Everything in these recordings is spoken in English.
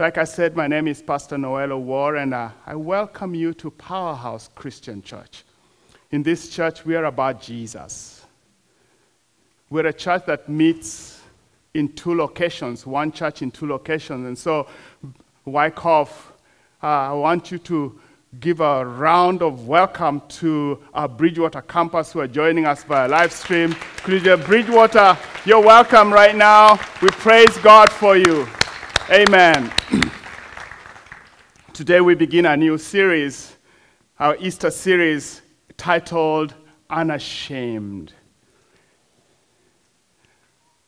Like I said, my name is Pastor Noel Owuar, and uh, I welcome you to Powerhouse Christian Church. In this church, we are about Jesus. We're a church that meets in two locations, one church in two locations. And so, Wyckoff, uh, I want you to give a round of welcome to our Bridgewater campus who are joining us via live stream. Bridgewater, you're welcome right now. We praise God for you. Amen. Today we begin a new series, our Easter series titled Unashamed.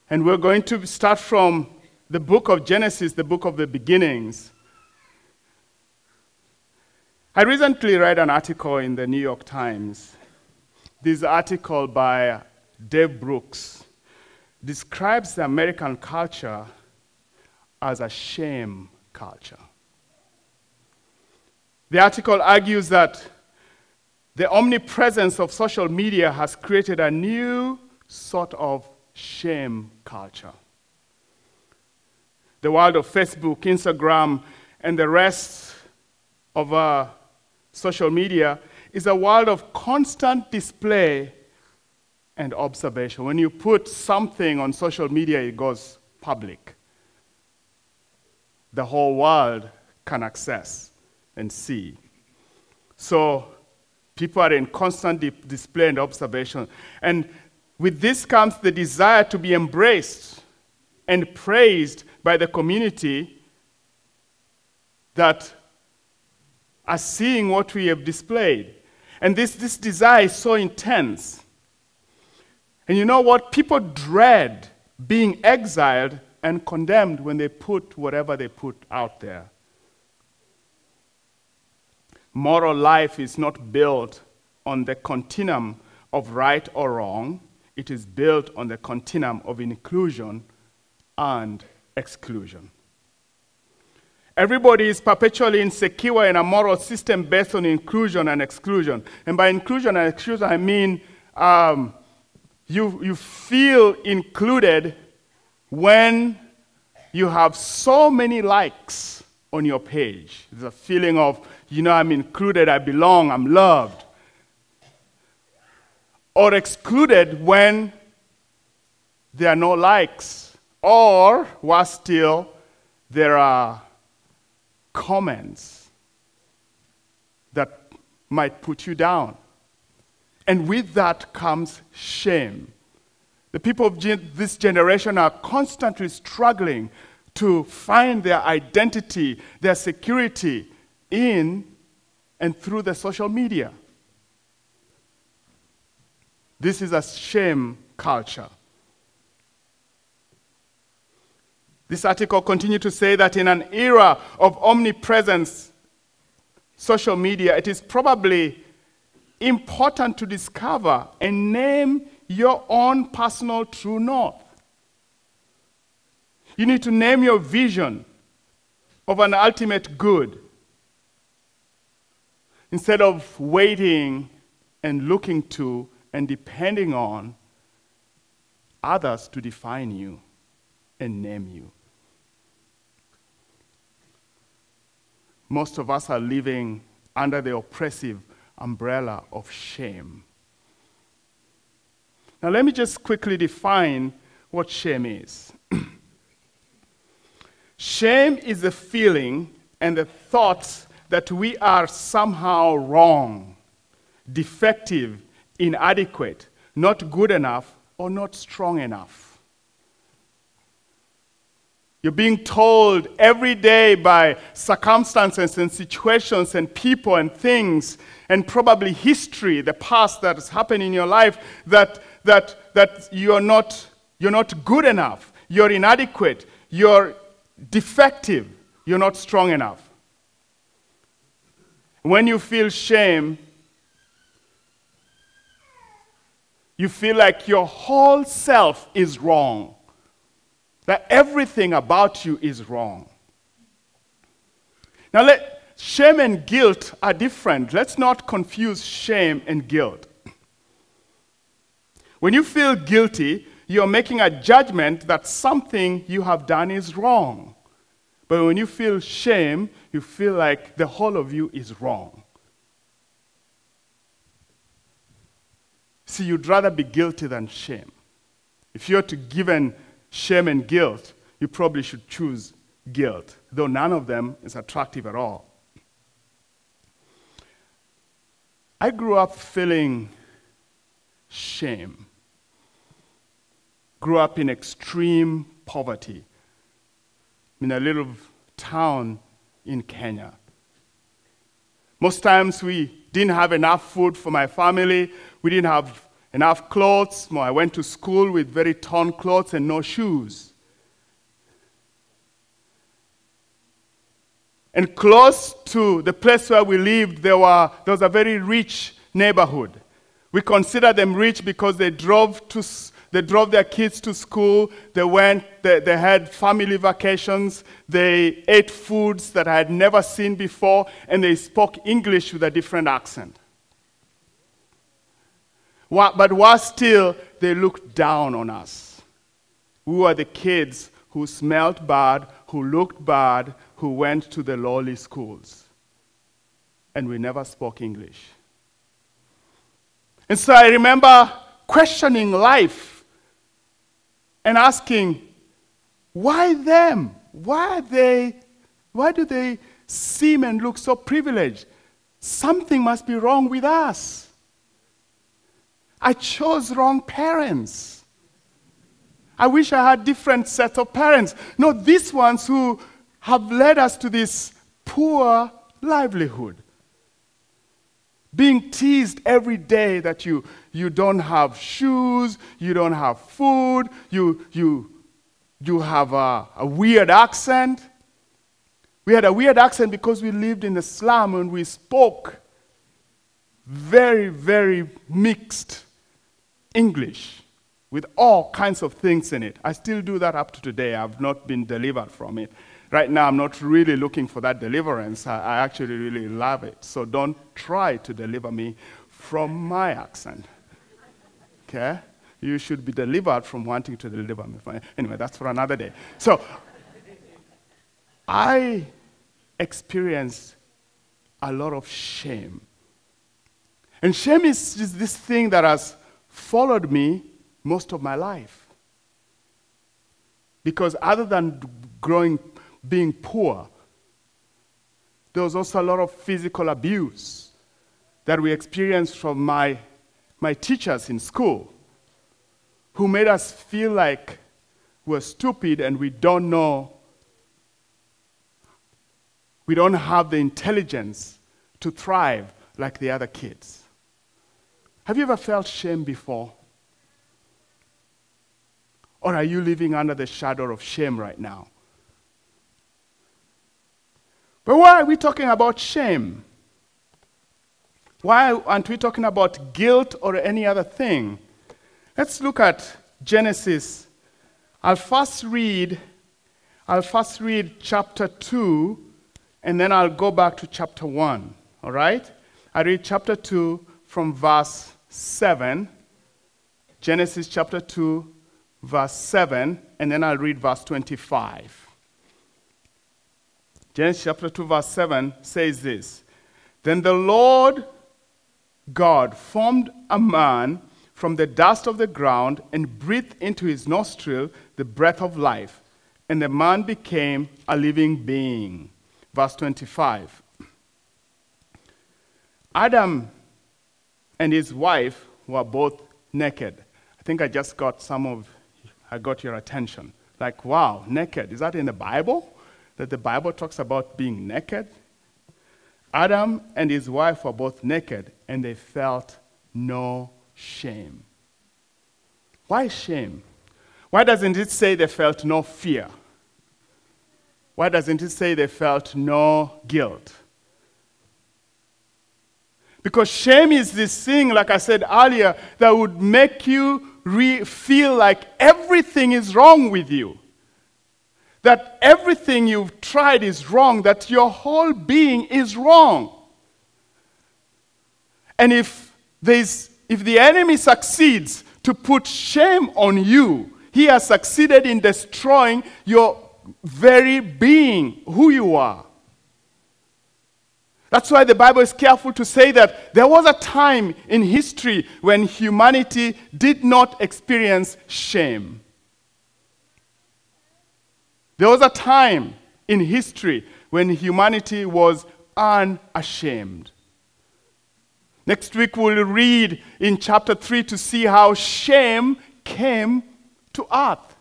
And we're going to start from the book of Genesis, the book of the beginnings. I recently read an article in the New York Times. This article by Dave Brooks describes the American culture as a shame culture. The article argues that the omnipresence of social media has created a new sort of shame culture. The world of Facebook, Instagram, and the rest of uh, social media is a world of constant display and observation. When you put something on social media, it goes public the whole world can access and see. So people are in constant display and observation. And with this comes the desire to be embraced and praised by the community that are seeing what we have displayed. And this, this desire is so intense. And you know what? People dread being exiled and condemned when they put whatever they put out there. Moral life is not built on the continuum of right or wrong, it is built on the continuum of inclusion and exclusion. Everybody is perpetually insecure in a moral system based on inclusion and exclusion. And by inclusion and exclusion, I mean um, you, you feel included when you have so many likes on your page. There's a feeling of, you know, I'm included, I belong, I'm loved. Or excluded when there are no likes. Or, worse still, there are comments that might put you down. And with that comes shame. The people of this generation are constantly struggling to find their identity, their security in and through the social media. This is a shame culture. This article continued to say that in an era of omnipresence, social media, it is probably important to discover and name your own personal true north. You need to name your vision of an ultimate good instead of waiting and looking to and depending on others to define you and name you. Most of us are living under the oppressive umbrella of shame. Now, let me just quickly define what shame is. shame is the feeling and the thoughts that we are somehow wrong, defective, inadequate, not good enough, or not strong enough. You're being told every day by circumstances and situations and people and things and probably history, the past that has happened in your life, that that, that you're, not, you're not good enough, you're inadequate, you're defective, you're not strong enough. When you feel shame, you feel like your whole self is wrong, that everything about you is wrong. Now, let, shame and guilt are different. Let's not confuse shame and guilt. When you feel guilty, you're making a judgment that something you have done is wrong. But when you feel shame, you feel like the whole of you is wrong. See, you'd rather be guilty than shame. If you're to given shame and guilt, you probably should choose guilt, though none of them is attractive at all. I grew up feeling shame. Grew up in extreme poverty in a little town in Kenya. Most times we didn't have enough food for my family. We didn't have enough clothes. I went to school with very torn clothes and no shoes. And close to the place where we lived, there, were, there was a very rich neighborhood. We consider them rich because they drove, to, they drove their kids to school, they went, they, they had family vacations, they ate foods that I had never seen before, and they spoke English with a different accent. But while still, they looked down on us. We were the kids who smelled bad, who looked bad, who went to the lowly schools. And we never spoke English. And so I remember questioning life and asking, why them? Why they? Why do they seem and look so privileged? Something must be wrong with us. I chose wrong parents. I wish I had different set of parents. No, these ones who have led us to this poor livelihood. Being teased every day that you, you don't have shoes, you don't have food, you, you, you have a, a weird accent. We had a weird accent because we lived in the slum and we spoke very, very mixed English with all kinds of things in it. I still do that up to today. I've not been delivered from it right now I'm not really looking for that deliverance. I, I actually really love it. So don't try to deliver me from my accent. Okay? You should be delivered from wanting to deliver me. Anyway, that's for another day. So I experienced a lot of shame. And shame is just this thing that has followed me most of my life. Because other than growing being poor. There was also a lot of physical abuse that we experienced from my, my teachers in school who made us feel like we're stupid and we don't know, we don't have the intelligence to thrive like the other kids. Have you ever felt shame before? Or are you living under the shadow of shame right now? But why are we talking about shame? Why aren't we talking about guilt or any other thing? Let's look at Genesis. I'll first read I'll first read chapter 2 and then I'll go back to chapter 1. All right? I read chapter 2 from verse 7. Genesis chapter 2 verse 7 and then I'll read verse 25. Genesis chapter 2, verse 7 says this Then the Lord God formed a man from the dust of the ground and breathed into his nostril the breath of life, and the man became a living being. Verse 25. Adam and his wife were both naked. I think I just got some of, I got your attention. Like, wow, naked. Is that in the Bible? that the Bible talks about being naked. Adam and his wife were both naked and they felt no shame. Why shame? Why doesn't it say they felt no fear? Why doesn't it say they felt no guilt? Because shame is this thing, like I said earlier, that would make you re- feel like everything is wrong with you that everything you've tried is wrong, that your whole being is wrong. And if, there's, if the enemy succeeds to put shame on you, he has succeeded in destroying your very being, who you are. That's why the Bible is careful to say that there was a time in history when humanity did not experience shame. There was a time in history when humanity was unashamed. Next week, we'll read in chapter 3 to see how shame came to earth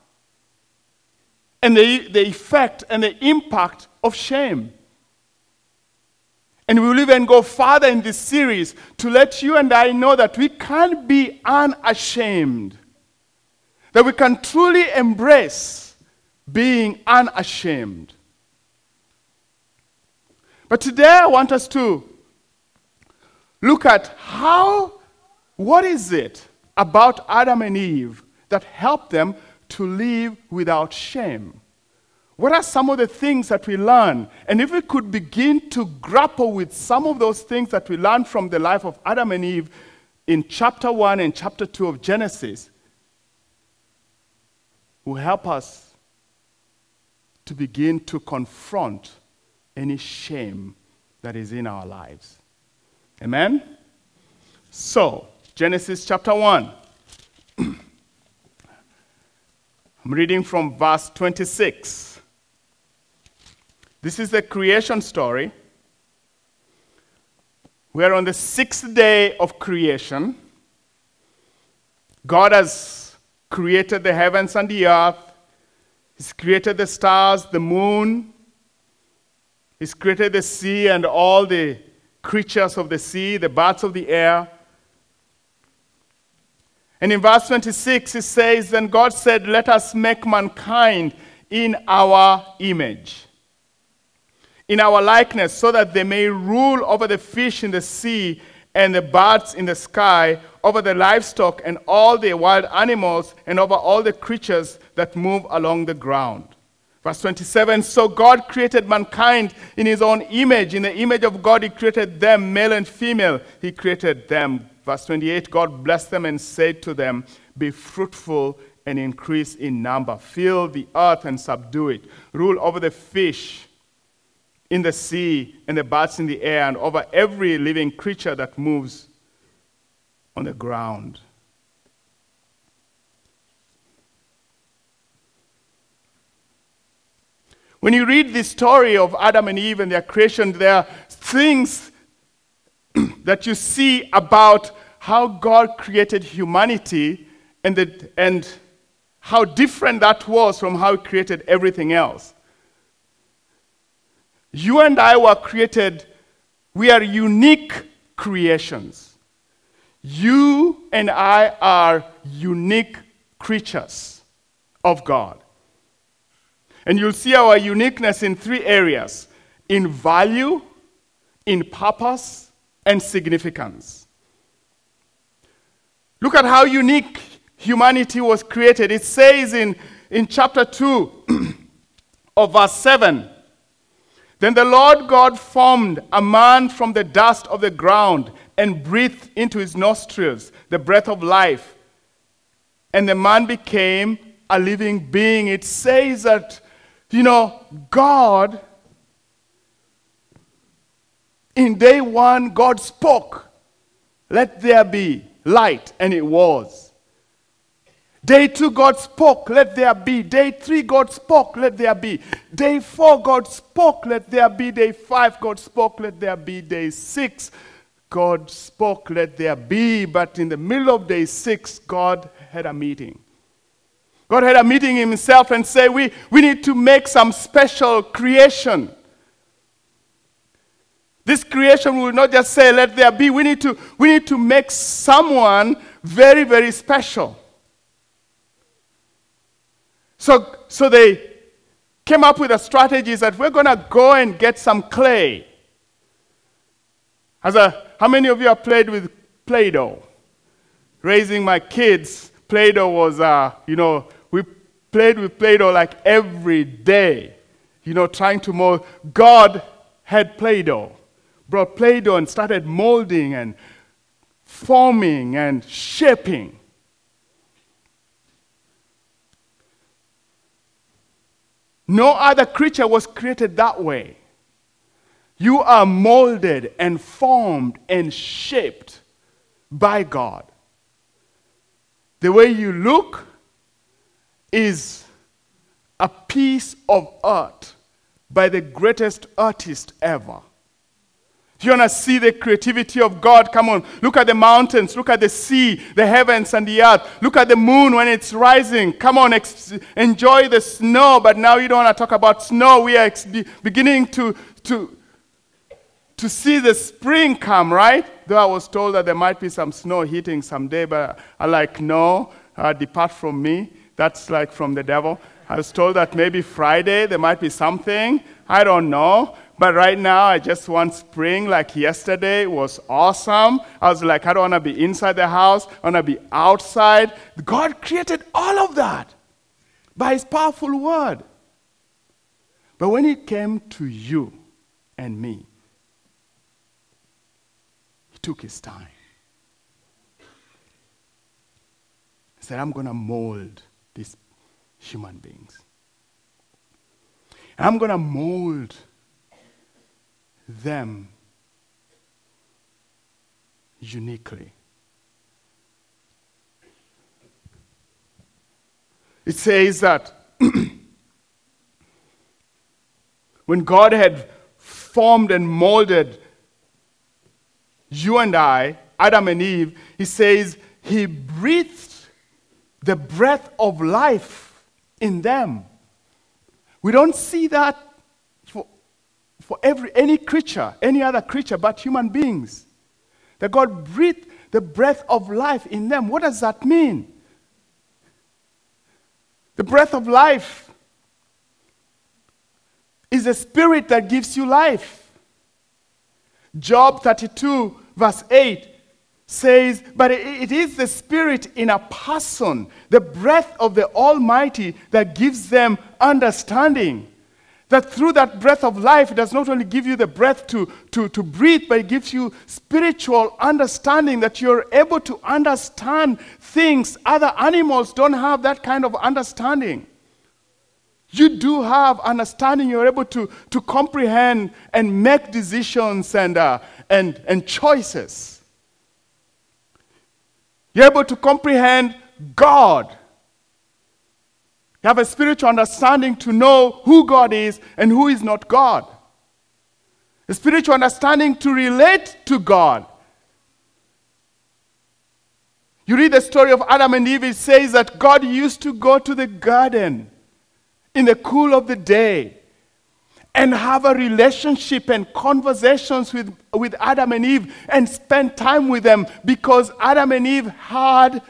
and the, the effect and the impact of shame. And we will even go further in this series to let you and I know that we can be unashamed, that we can truly embrace being unashamed. But today I want us to look at how, what is it about Adam and Eve that helped them to live without shame? What are some of the things that we learn? And if we could begin to grapple with some of those things that we learn from the life of Adam and Eve in chapter 1 and chapter 2 of Genesis, will help us to begin to confront any shame that is in our lives. Amen? So, Genesis chapter 1. I'm reading from verse 26. This is the creation story. We're on the sixth day of creation. God has created the heavens and the earth. He's created the stars, the moon. He's created the sea and all the creatures of the sea, the birds of the air. And in verse 26, it says, Then God said, Let us make mankind in our image in our likeness, so that they may rule over the fish in the sea and the birds in the sky, over the livestock and all the wild animals, and over all the creatures that move along the ground. Verse 27 So God created mankind in his own image. In the image of God, he created them, male and female. He created them. Verse 28 God blessed them and said to them, Be fruitful and increase in number, fill the earth and subdue it, rule over the fish in the sea and the birds in the air and over every living creature that moves on the ground. When you read the story of Adam and Eve and their creation, there are things that you see about how God created humanity and, the, and how different that was from how He created everything else. You and I were created, we are unique creations. You and I are unique creatures of God. And you'll see our uniqueness in three areas in value, in purpose, and significance. Look at how unique humanity was created. It says in, in chapter 2 of verse 7 then the Lord God formed a man from the dust of the ground and breathed into his nostrils the breath of life. And the man became a living being. It says that, you know, God, in day one, God spoke, let there be light, and it was. Day two, God spoke, let there be. Day three, God spoke, let there be. Day four, God spoke, let there be. Day five, God spoke, let there be. Day six, God spoke, let there be. But in the middle of day six, God had a meeting. God had a meeting himself and say, we, we need to make some special creation. This creation will not just say, let there be. We need to, we need to make someone very, very special. So, so they came up with a strategy that we're going to go and get some clay. As a, how many of you have played with Play Doh? Raising my kids, Play Doh was, uh, you know, played with Play Doh like every day, you know, trying to mold. God had Play Doh, brought Play Doh and started molding and forming and shaping. No other creature was created that way. You are molded and formed and shaped by God. The way you look is a piece of art by the greatest artist ever. If you want to see the creativity of God, come on. Look at the mountains. Look at the sea, the heavens, and the earth. Look at the moon when it's rising. Come on, enjoy the snow. But now you don't want to talk about snow. We are beginning to, to, to see the spring come, right? Though I was told that there might be some snow hitting someday, but I like, no, uh, depart from me. That's like from the devil. I was told that maybe Friday there might be something. I don't know. But right now, I just want spring like yesterday was awesome. I was like, I don't want to be inside the house, I want to be outside. God created all of that by His powerful word. But when it came to you and me, He took His time. He said, I'm going to mold human beings. And I'm going to mold them uniquely. It says that when God had formed and molded you and I, Adam and Eve, he says he breathed the breath of life in them. We don't see that for for every, any creature, any other creature but human beings. That God breathed the breath of life in them. What does that mean? The breath of life is the spirit that gives you life. Job 32, verse 8 says, But it is the spirit in a person, the breath of the Almighty, that gives them understanding. That through that breath of life, it does not only give you the breath to, to, to breathe, but it gives you spiritual understanding that you're able to understand things. Other animals don't have that kind of understanding. You do have understanding. You're able to, to comprehend and make decisions and, uh, and, and choices. You're able to comprehend God you have a spiritual understanding to know who God is and who is not God. A spiritual understanding to relate to God. You read the story of Adam and Eve, it says that God used to go to the garden in the cool of the day and have a relationship and conversations with, with Adam and Eve and spend time with them because Adam and Eve had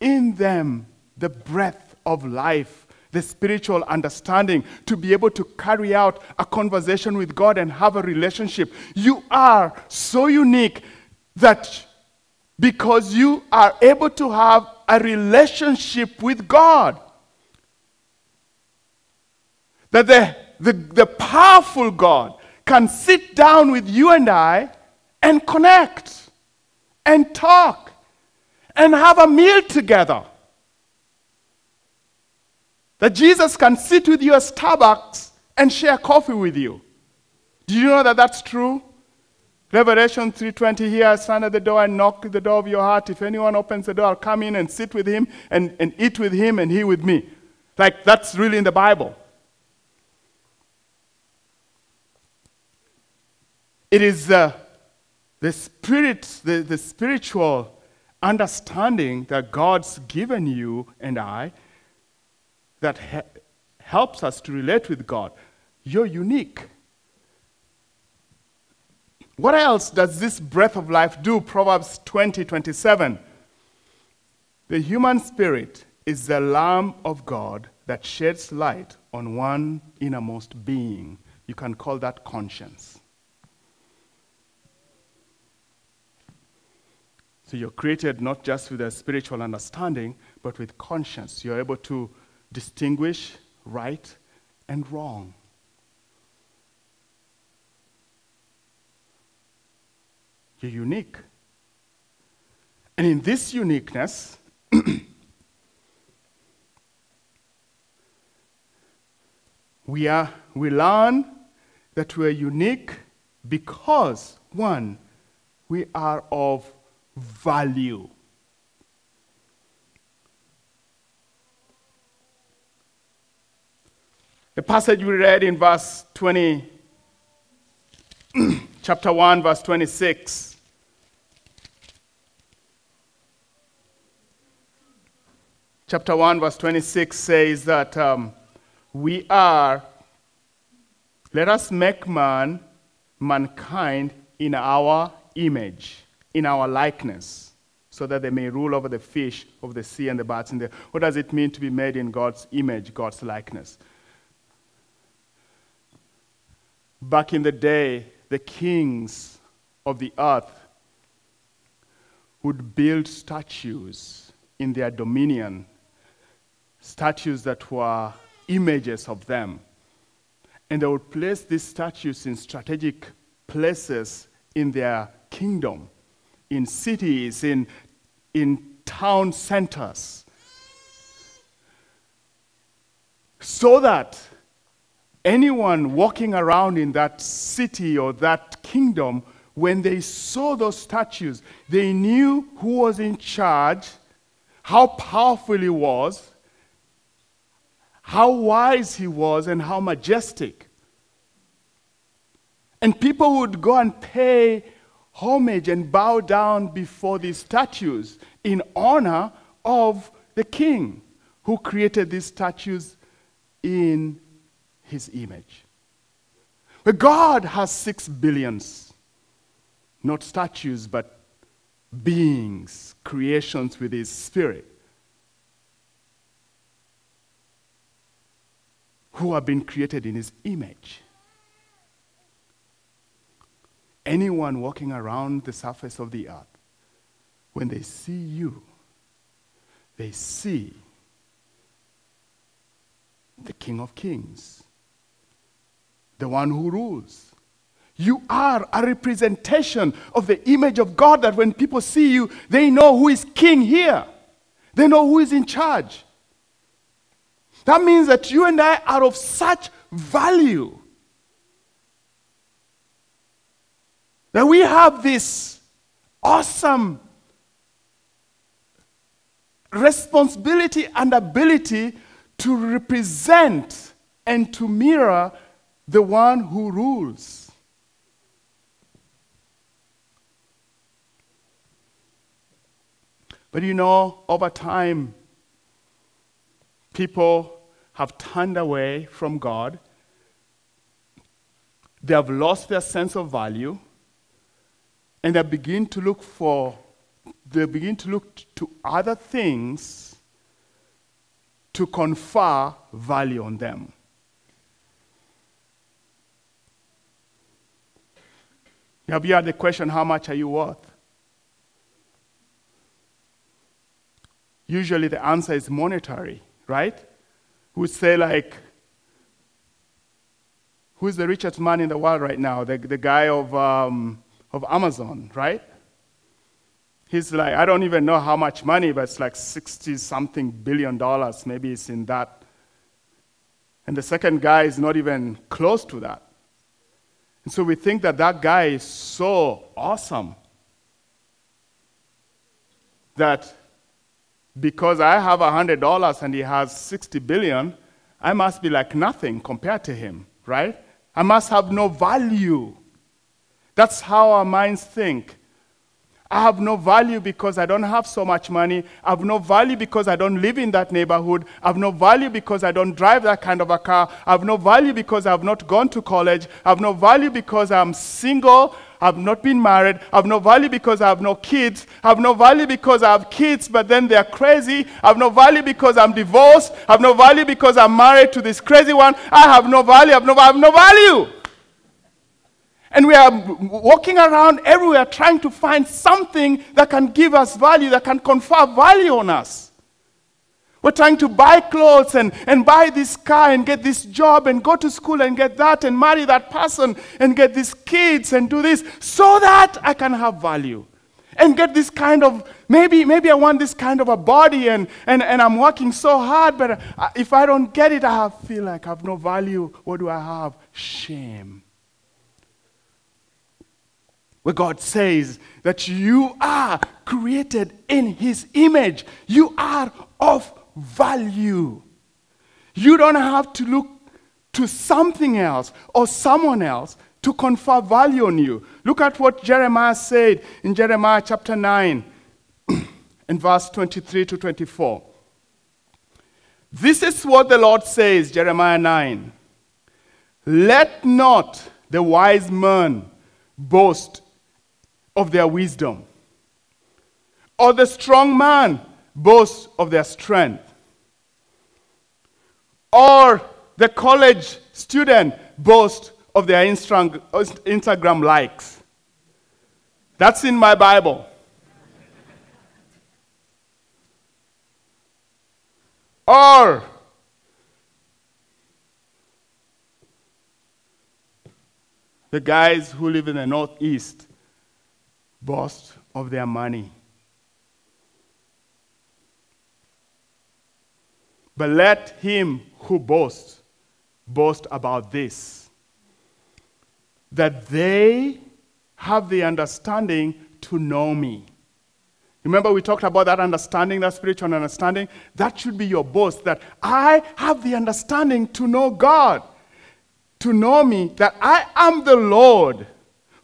in them the breath of life, the spiritual understanding, to be able to carry out a conversation with God and have a relationship. You are so unique that because you are able to have a relationship with God, that the, the, the powerful God can sit down with you and I and connect and talk and have a meal together. That Jesus can sit with you at Starbucks and share coffee with you. Do you know that that's true? Revelation 3.20 here, I stand at the door and knock at the door of your heart. If anyone opens the door, I'll come in and sit with him and, and eat with him and he with me. Like, that's really in the Bible. It is the spirit, the, the spiritual understanding that God's given you and I that ha- helps us to relate with God. You're unique. What else does this breath of life do? Proverbs 20 27. The human spirit is the lamp of God that sheds light on one innermost being. You can call that conscience. So you're created not just with a spiritual understanding, but with conscience. You're able to distinguish right and wrong. You're unique. And in this uniqueness, we, are, we learn that we are unique because, one, we are of value. The passage we read in verse 20, chapter 1, verse 26. Chapter 1, verse 26 says that um, we are, let us make man, mankind, in our image, in our likeness, so that they may rule over the fish of the sea and the birds in the. What does it mean to be made in God's image, God's likeness? Back in the day, the kings of the earth would build statues in their dominion, statues that were images of them. And they would place these statues in strategic places in their kingdom, in cities, in, in town centers, so that anyone walking around in that city or that kingdom, when they saw those statues, they knew who was in charge, how powerful he was, how wise he was, and how majestic. And people would go and pay homage and bow down before these statues in honor of the king who created these statues in his image. But God has six billions, not statues, but beings, creations with his spirit, who have been created in his image. Anyone walking around the surface of the earth, when they see you, they see the King of Kings the one who rules. You are a representation of the image of God that when people see you, they know who is king here. They know who is in charge. That means that you and I are of such value that we have this awesome responsibility and ability to represent and to mirror the one who rules. But you know, over time, people have turned away from God. They have lost their sense of value. And they begin to look for, they begin to look to other things to confer value on them. Have you had the question, how much are you worth? Usually the answer is monetary, right? We say, like, who's the richest man in the world right now? The, the guy of, um, of Amazon, right? He's like, I don't even know how much money, but it's like 60 something billion dollars. Maybe it's in that. And the second guy is not even close to that. And so we think that that guy is so awesome that because I have $100 and he has 60 billion, I must be like nothing compared to him, right? I must have no value. That's how our minds think. I have no value because I don't have so much money. I have no value because I don't live in that neighborhood. I have no value because I don't drive that kind of a car. I have no value because I have not gone to college. I have no value because I'm single. I've not been married. I have no value because I have no kids. I have no value because I have kids, but then they're crazy. I have no value because I'm divorced. I have no value because I'm married to this crazy one. I have no value. I have no, I have no value. And we are walking around everywhere trying to find something that can give us value, that can confer value on us. We're trying to buy clothes and, and buy this car and get this job and go to school and get that and marry that person and get these kids and do this so that I can have value. and get this kind of maybe maybe i want this kind of a body and and, and i'm working so hard but if i don't get it i feel like i have no value what do i have shame where god says that you are created in his image you are of value you don't have to look to something else or someone else to confer value on you. Look at what Jeremiah said in Jeremiah chapter 9 in verse 23 to 24. This is what the Lord says, Jeremiah 9. Let not the wise man boast of their wisdom, or the strong man boasts of their strength, or the college student boasts of their Instagram likes. That's in my Bible. or the guys who live in the Northeast boast of their money. But let him who boasts boast about this that they have the understanding to know me. Remember, we talked about that understanding, that spiritual understanding? That should be your boast, that I have the understanding to know God, to know me, that I am the Lord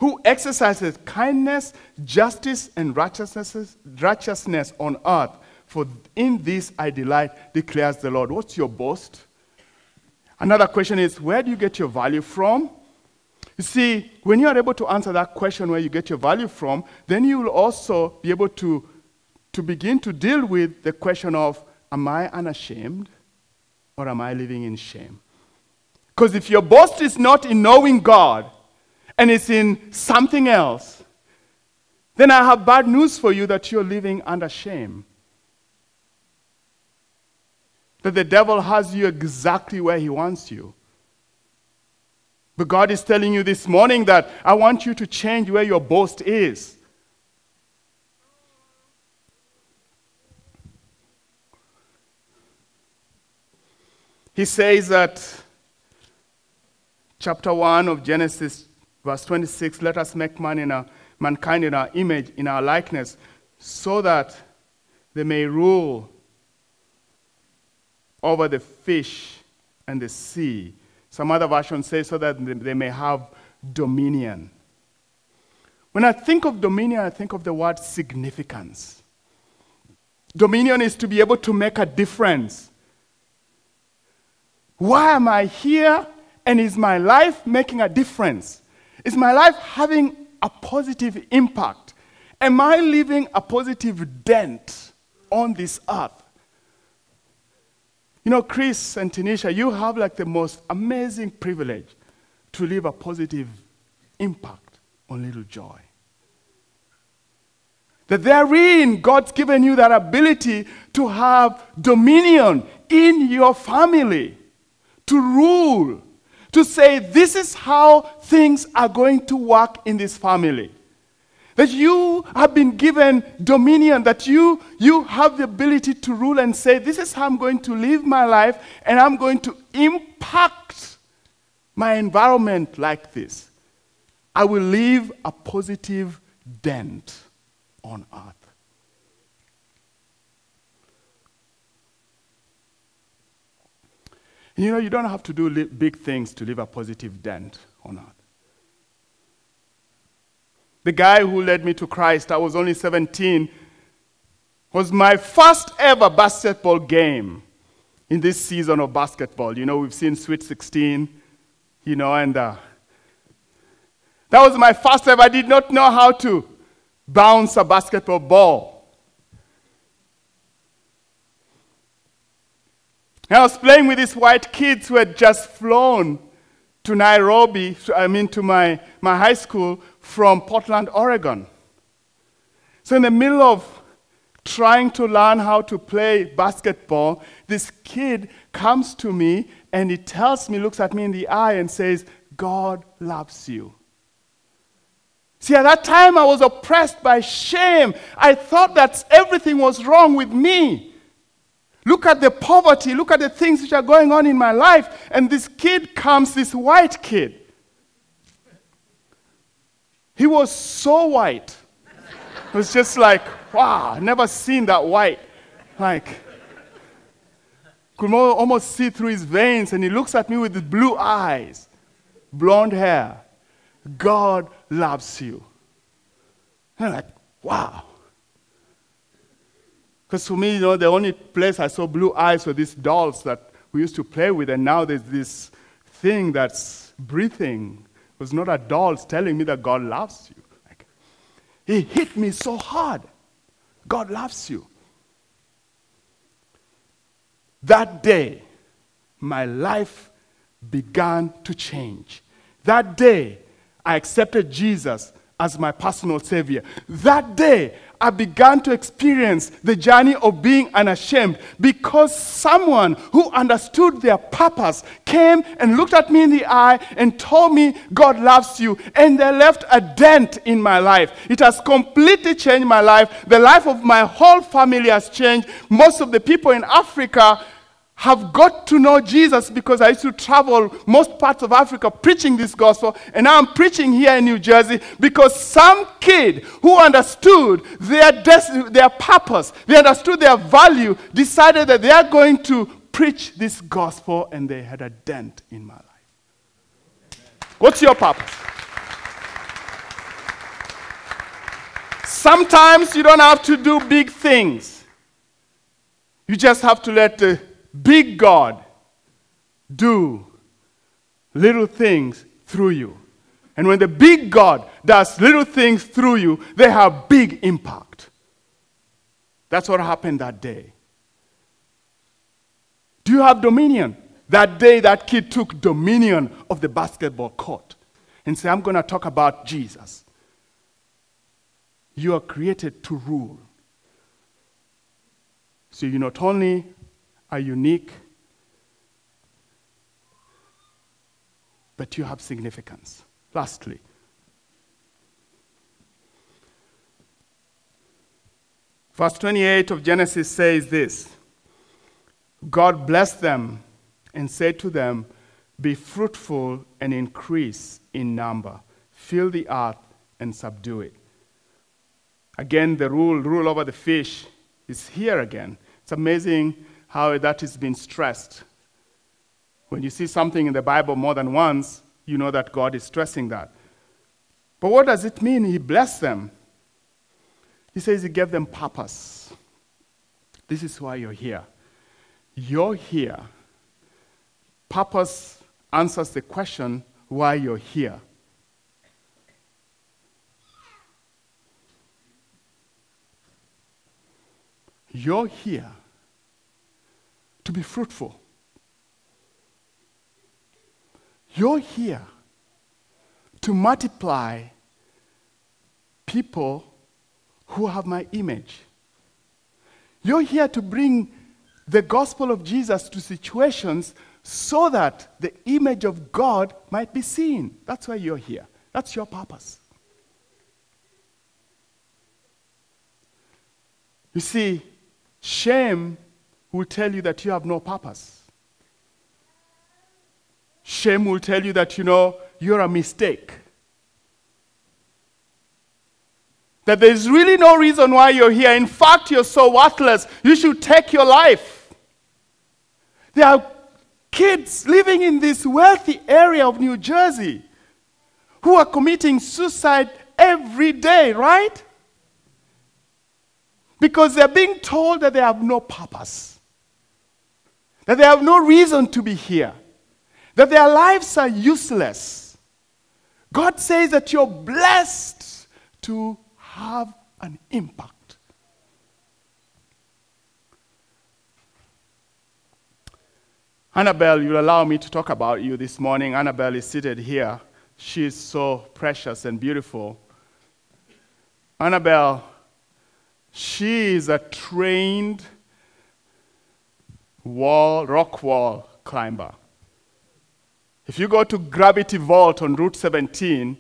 who exercises kindness, justice, and righteousness, righteousness on earth. For in this I delight, declares the Lord. What's your boast? Another question is where do you get your value from? You see, when you are able to answer that question where you get your value from, then you will also be able to, to begin to deal with the question of am I unashamed or am I living in shame? Because if your boast is not in knowing God and it's in something else, then I have bad news for you that you're living under shame that the devil has you exactly where he wants you. But God is telling you this morning that I want you to change where your boast is. He says that, chapter 1 of Genesis, verse 26, let us make man in our, mankind in our image, in our likeness, so that they may rule over the fish and the sea. Some other versions say so that they may have dominion. When I think of dominion, I think of the word significance. Dominion is to be able to make a difference. Why am I here? And is my life making a difference? Is my life having a positive impact? Am I leaving a positive dent on this earth? You know, Chris and Tanisha, you have like the most amazing privilege to leave a positive impact on little joy. That therein, God's given you that ability to have dominion in your family, to rule, to say, this is how things are going to work in this family. That you have been given dominion, that you, you have the ability to rule and say, This is how I'm going to live my life, and I'm going to impact my environment like this. I will leave a positive dent on earth. You know, you don't have to do big things to leave a positive dent on earth. The guy who led me to Christ, I was only 17, was my first ever basketball game in this season of basketball. You know, we've seen Sweet 16, you know, and uh, that was my first ever. I did not know how to bounce a basketball ball. I was playing with these white kids who had just flown to Nairobi, I mean to my, my high school, from Portland, Oregon. So, in the middle of trying to learn how to play basketball, this kid comes to me and he tells me, looks at me in the eye and says, God loves you. See, at that time I was oppressed by shame. I thought that everything was wrong with me. Look at the poverty, look at the things which are going on in my life. And this kid comes, this white kid. He was so white. It was just like, wow, never seen that white. Like, could almost see through his veins, and he looks at me with his blue eyes, blonde hair. God loves you. And I'm like, wow. Because for me, you know, the only place I saw blue eyes were these dolls that we used to play with, and now there's this thing that's breathing. It was not a doll telling me that God loves you. Like, he hit me so hard. God loves you. That day, my life began to change. That day, I accepted Jesus as my personal Savior. That day, I began to experience the journey of being unashamed because someone who understood their purpose came and looked at me in the eye and told me, God loves you. And they left a dent in my life. It has completely changed my life. The life of my whole family has changed. Most of the people in Africa have got to know Jesus because I used to travel most parts of Africa preaching this gospel, and now I'm preaching here in New Jersey because some kid who understood their, des- their purpose, they understood their value, decided that they are going to preach this gospel, and they had a dent in my life. What's your purpose? Sometimes you don't have to do big things. You just have to let the big God do little things through you. And when the big God does little things through you, they have big impact. That's what happened that day. Do you have dominion? That day, that kid took dominion of the basketball court and said, I'm going to talk about Jesus. You are created to rule. So you not only are unique, but you have significance. Lastly, verse 28 of Genesis says this God blessed them and said to them, Be fruitful and increase in number, fill the earth and subdue it. Again, the rule, rule over the fish is here again. It's amazing how that is being stressed. When you see something in the Bible more than once, you know that God is stressing that. But what does it mean? He blessed them. He says He gave them purpose. This is why you're here. You're here. Purpose answers the question why you're here. You're here to be fruitful. You're here to multiply people who have my image. You're here to bring the gospel of Jesus to situations so that the image of God might be seen. That's why you're here. That's your purpose. You see, shame will tell you that you have no purpose. Shame will tell you that, you know, you're a mistake. That there's really no reason why you're here. In fact, you're so worthless. You should take your life. There are kids living in this wealthy area of New Jersey who are committing suicide every day, right? Because they're being told that they have no purpose that they have no reason to be here, that their lives are useless. God says that you're blessed to have an impact. Annabelle, you'll allow me to talk about you this morning. Annabelle is seated here. She is so precious and beautiful. Annabelle, she is a trained wall, rock wall climber. If you go to Gravity Vault on Route 17,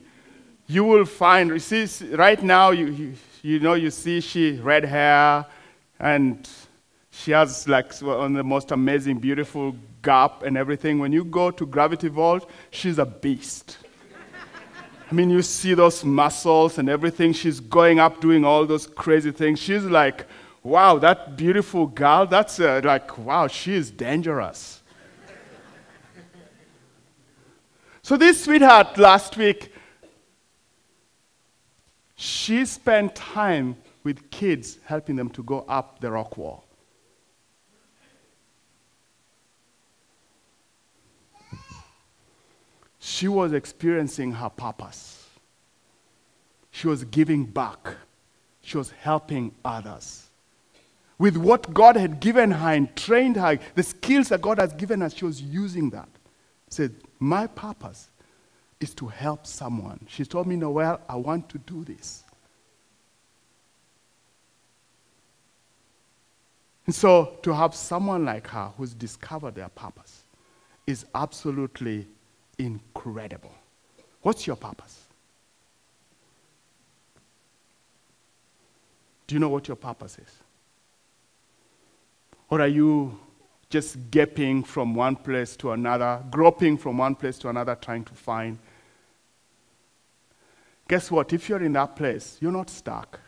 you will find, you see, right now, you, you, you know, you see she red hair and she has like one of the most amazing, beautiful gap and everything. When you go to Gravity Vault, she's a beast. I mean, you see those muscles and everything. She's going up doing all those crazy things. She's like, wow, that beautiful girl, that's uh, like, wow, she is dangerous. so, this sweetheart last week, she spent time with kids helping them to go up the rock wall. she was experiencing her purpose. She was giving back. She was helping others. With what God had given her and trained her, the skills that God has given her, she was using that. Said, My purpose is to help someone. She told me, Noel, I want to do this. And so to have someone like her who's discovered their purpose is absolutely incredible. What's your purpose? Do you know what your purpose is? Or are you just gaping from one place to another, groping from one place to another, trying to find? Guess what? If you're in that place, you're not stuck.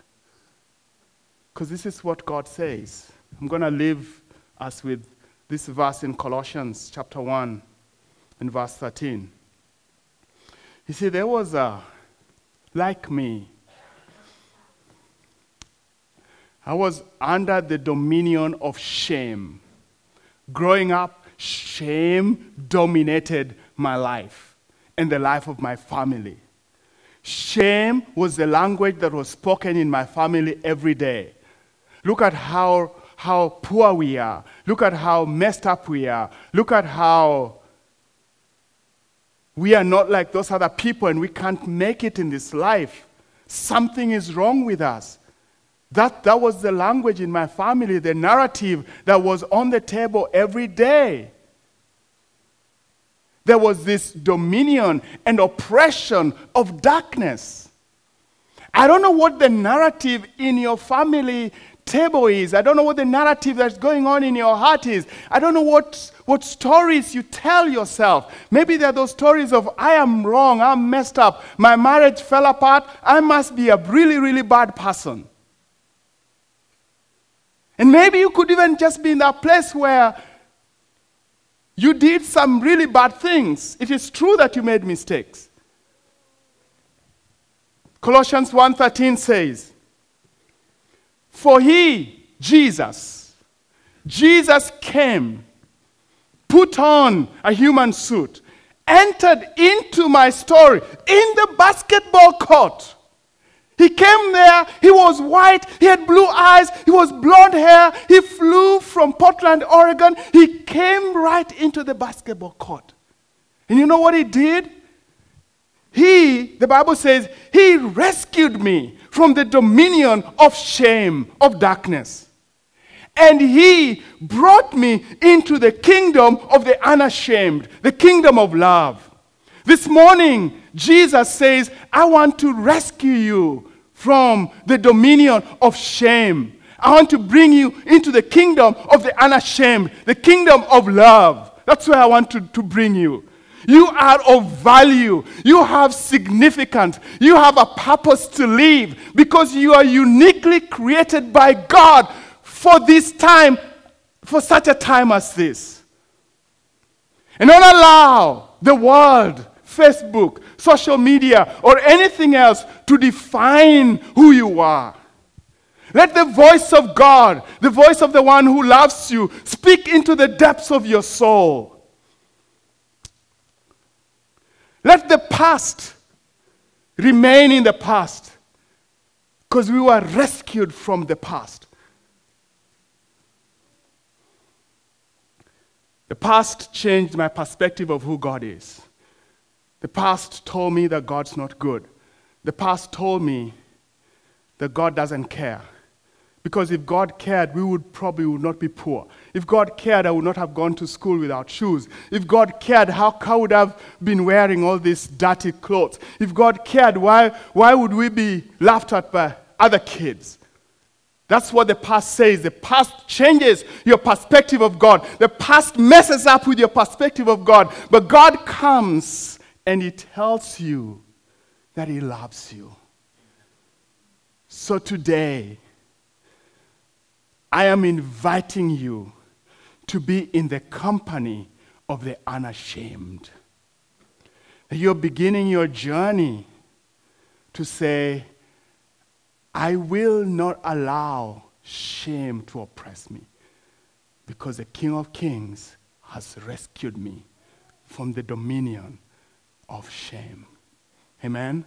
Because this is what God says. I'm going to leave us with this verse in Colossians chapter 1 in verse 13. You see, there was a, like me, I was under the dominion of shame. Growing up, shame dominated my life and the life of my family. Shame was the language that was spoken in my family every day. Look at how, how poor we are. Look at how messed up we are. Look at how we are not like those other people and we can't make it in this life. Something is wrong with us. That, that was the language in my family, the narrative that was on the table every day. There was this dominion and oppression of darkness. I don't know what the narrative in your family table is. I don't know what the narrative that's going on in your heart is. I don't know what, what stories you tell yourself. Maybe there are those stories of, I am wrong, I'm messed up, my marriage fell apart, I must be a really, really bad person. And maybe you could even just be in that place where you did some really bad things. It is true that you made mistakes. Colossians 1:13 says, for he, Jesus, Jesus came, put on a human suit, entered into my story in the basketball court. He came there, he was white, he had blue eyes, he was blonde hair, he flew from Portland, Oregon. He came right into the basketball court. And you know what he did? He, the Bible says, he rescued me from the dominion of shame, of darkness. And he brought me into the kingdom of the unashamed, the kingdom of love. This morning, Jesus says, I want to rescue you from the dominion of shame. I want to bring you into the kingdom of the unashamed, the kingdom of love. That's where I want to, to bring you. You are of value. You have significance. You have a purpose to live because you are uniquely created by God for this time, for such a time as this. And don't allow the world, Facebook, social media, or anything else to define who you are. Let the voice of God, the voice of the one who loves you, speak into the depths of your soul. Let the past remain in the past because we were rescued from the past. The past changed my perspective of who God is. The past told me that God's not good. The past told me that God doesn't care. Because if God cared, we would probably would not be poor. If God cared, I would not have gone to school without shoes. If God cared, how, how would I have been wearing all these dirty clothes? If God cared, why, why would we be laughed at by other kids? That's what the past says. The past changes your perspective of God. The past messes up with your perspective of God. But God comes and He tells you that He loves you. So today, I am inviting you to be in the company of the unashamed. You're beginning your journey to say, I will not allow shame to oppress me because the King of Kings has rescued me from the dominion of shame. Amen?